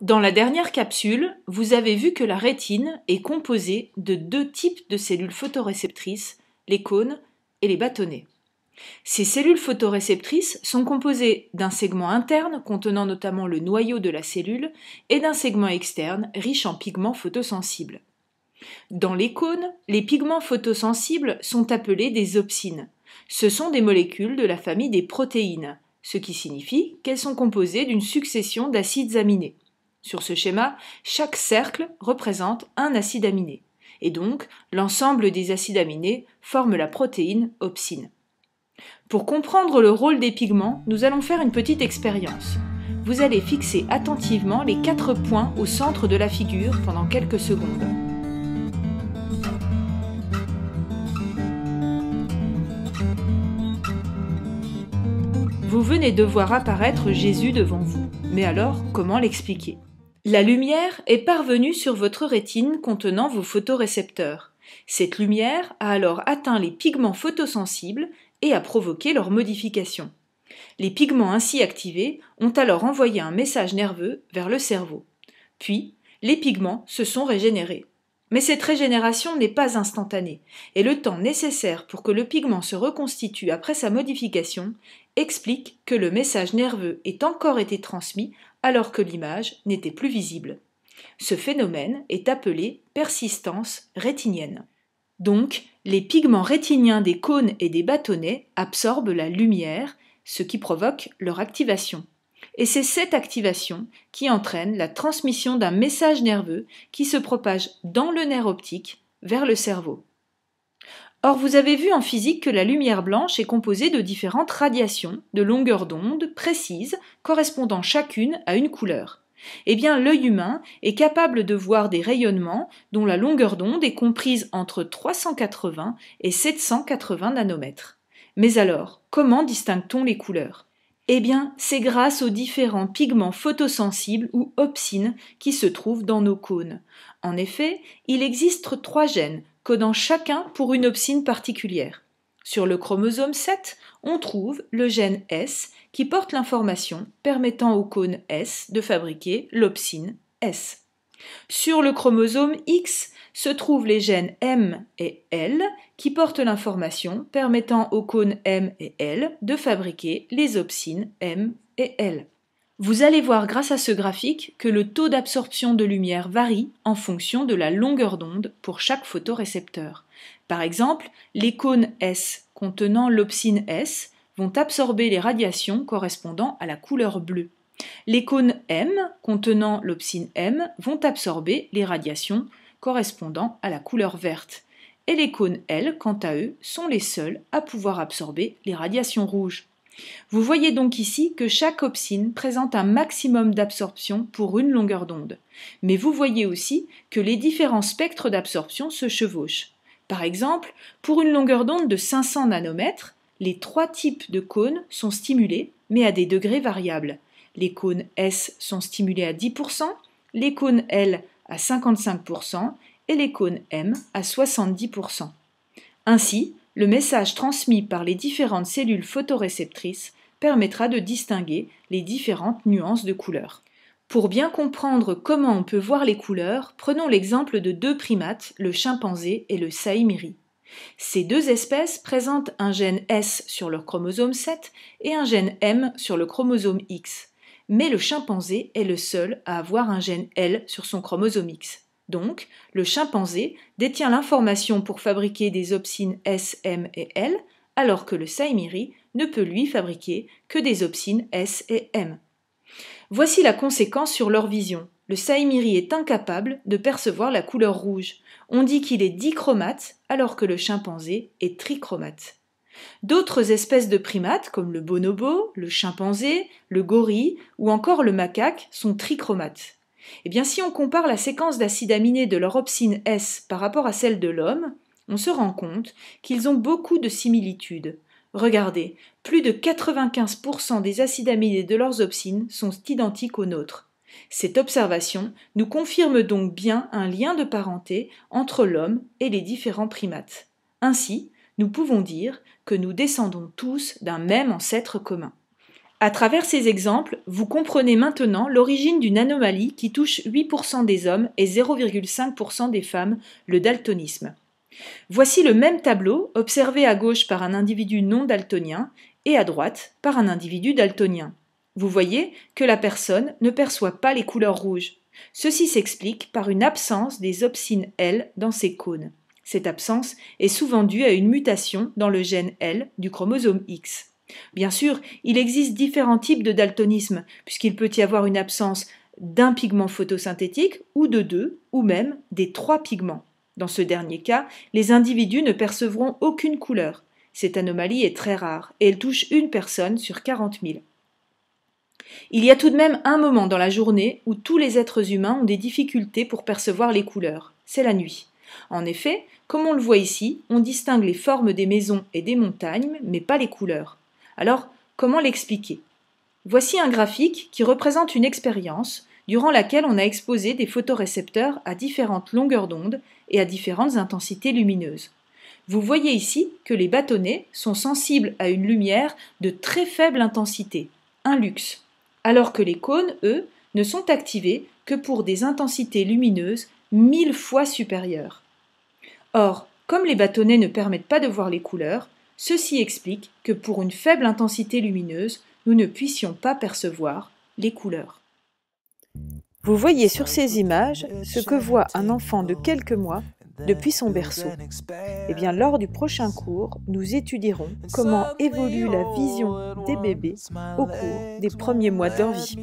Dans la dernière capsule, vous avez vu que la rétine est composée de deux types de cellules photoréceptrices, les cônes et les bâtonnets. Ces cellules photoréceptrices sont composées d'un segment interne contenant notamment le noyau de la cellule et d'un segment externe riche en pigments photosensibles. Dans les cônes, les pigments photosensibles sont appelés des opsines. Ce sont des molécules de la famille des protéines, ce qui signifie qu'elles sont composées d'une succession d'acides aminés. Sur ce schéma, chaque cercle représente un acide aminé, et donc l'ensemble des acides aminés forme la protéine opsine. Pour comprendre le rôle des pigments, nous allons faire une petite expérience. Vous allez fixer attentivement les quatre points au centre de la figure pendant quelques secondes. Vous venez de voir apparaître Jésus devant vous. Mais alors, comment l'expliquer? La lumière est parvenue sur votre rétine contenant vos photorécepteurs. Cette lumière a alors atteint les pigments photosensibles et a provoqué leur modification. Les pigments ainsi activés ont alors envoyé un message nerveux vers le cerveau. Puis, les pigments se sont régénérés. Mais cette régénération n'est pas instantanée, et le temps nécessaire pour que le pigment se reconstitue après sa modification explique que le message nerveux ait encore été transmis alors que l'image n'était plus visible. Ce phénomène est appelé persistance rétinienne. Donc, les pigments rétiniens des cônes et des bâtonnets absorbent la lumière, ce qui provoque leur activation. Et c'est cette activation qui entraîne la transmission d'un message nerveux qui se propage dans le nerf optique vers le cerveau. Or, vous avez vu en physique que la lumière blanche est composée de différentes radiations de longueur d'onde précises correspondant chacune à une couleur. Eh bien, l'œil humain est capable de voir des rayonnements dont la longueur d'onde est comprise entre 380 et 780 nanomètres. Mais alors, comment distingue-t-on les couleurs? Eh bien, c'est grâce aux différents pigments photosensibles ou opsines qui se trouvent dans nos cônes. En effet, il existe trois gènes codant chacun pour une opsine particulière. Sur le chromosome 7, on trouve le gène S qui porte l'information permettant au cône S de fabriquer l'opsine S. Sur le chromosome X se trouvent les gènes M et L qui portent l'information permettant aux cônes M et L de fabriquer les opsines M et L. Vous allez voir grâce à ce graphique que le taux d'absorption de lumière varie en fonction de la longueur d'onde pour chaque photorécepteur. Par exemple, les cônes S contenant l'opsine S vont absorber les radiations correspondant à la couleur bleue. Les cônes M contenant l'opsine M vont absorber les radiations correspondant à la couleur verte. Et les cônes L, quant à eux, sont les seuls à pouvoir absorber les radiations rouges. Vous voyez donc ici que chaque opsine présente un maximum d'absorption pour une longueur d'onde. Mais vous voyez aussi que les différents spectres d'absorption se chevauchent. Par exemple, pour une longueur d'onde de 500 nanomètres, les trois types de cônes sont stimulés, mais à des degrés variables. Les cônes S sont stimulés à 10%, les cônes L à 55% et les cônes M à 70%. Ainsi, le message transmis par les différentes cellules photoréceptrices permettra de distinguer les différentes nuances de couleurs. Pour bien comprendre comment on peut voir les couleurs, prenons l'exemple de deux primates, le chimpanzé et le saïmiri. Ces deux espèces présentent un gène S sur leur chromosome 7 et un gène M sur le chromosome X. Mais le chimpanzé est le seul à avoir un gène L sur son chromosome X. Donc, le chimpanzé détient l'information pour fabriquer des opsines S, M et L, alors que le saïmiri ne peut lui fabriquer que des opsines S et M. Voici la conséquence sur leur vision. Le saïmiri est incapable de percevoir la couleur rouge. On dit qu'il est dichromate alors que le chimpanzé est trichromate. D'autres espèces de primates, comme le bonobo, le chimpanzé, le gorille ou encore le macaque, sont trichromates. Eh bien, si on compare la séquence d'acides aminés de leur opsine S par rapport à celle de l'homme, on se rend compte qu'ils ont beaucoup de similitudes. Regardez, plus de 95% des acides aminés de leurs opsines sont identiques aux nôtres. Cette observation nous confirme donc bien un lien de parenté entre l'homme et les différents primates. Ainsi, nous pouvons dire que nous descendons tous d'un même ancêtre commun. À travers ces exemples, vous comprenez maintenant l'origine d'une anomalie qui touche 8% des hommes et 0,5% des femmes, le daltonisme. Voici le même tableau observé à gauche par un individu non daltonien et à droite par un individu daltonien. Vous voyez que la personne ne perçoit pas les couleurs rouges. Ceci s'explique par une absence des opsines L dans ces cônes. Cette absence est souvent due à une mutation dans le gène L du chromosome X. Bien sûr, il existe différents types de daltonisme, puisqu'il peut y avoir une absence d'un pigment photosynthétique ou de deux, ou même des trois pigments. Dans ce dernier cas, les individus ne percevront aucune couleur. Cette anomalie est très rare et elle touche une personne sur 40 000. Il y a tout de même un moment dans la journée où tous les êtres humains ont des difficultés pour percevoir les couleurs. C'est la nuit. En effet, comme on le voit ici, on distingue les formes des maisons et des montagnes, mais pas les couleurs. Alors, comment l'expliquer? Voici un graphique qui représente une expérience durant laquelle on a exposé des photorécepteurs à différentes longueurs d'onde et à différentes intensités lumineuses. Vous voyez ici que les bâtonnets sont sensibles à une lumière de très faible intensité, un luxe, alors que les cônes, eux, ne sont activés que pour des intensités lumineuses mille fois supérieures. Or, comme les bâtonnets ne permettent pas de voir les couleurs, Ceci explique que pour une faible intensité lumineuse, nous ne puissions pas percevoir les couleurs. Vous voyez sur ces images ce que voit un enfant de quelques mois depuis son berceau. Eh bien, lors du prochain cours, nous étudierons comment évolue la vision des bébés au cours des premiers mois de leur vie.